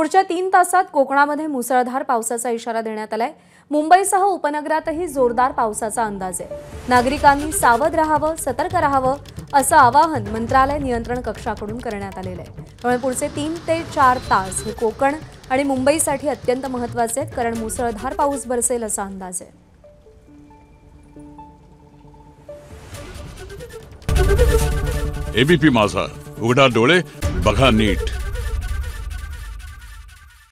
पुढच्या तीन तासात कोकणामध्ये मुसळधार पावसाचा इशारा देण्यात आलाय. मुंबईसह उपनगरातही जोरदार पावसाचा अंदाज आहे. नागरिकांनी सावध राहावं सतर्क राहावं असं आवाहन मंत्रालय नियंत्रण कक्षाकडून करण्यात आलेलं आहे. त्यामुळे पुढचे तीन ते चार तास हे कोकण आणि मुंबईसाठी अत्यंत महत्त्वाचे आहेत कारण मुसळधार पाऊस बरसेल असा अंदाज आहे. एबीपी माझा. उघडा डोळे बघा नीट.